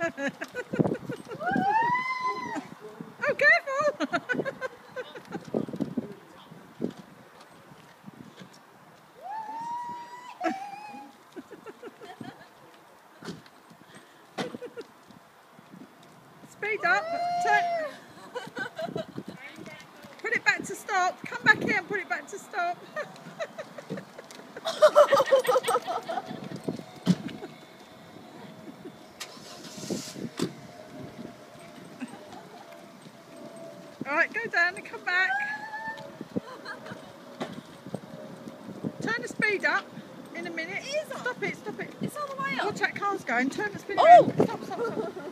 oh, careful! Speed up. Turn. Put it back to stop. Come back here and put it back to stop. Alright, go down and come back. Turn the speed up in a minute. It. Stop it, stop it. It's all the way up. Watch that car's going. Turn the speed Oh! up. Stop, stop, stop.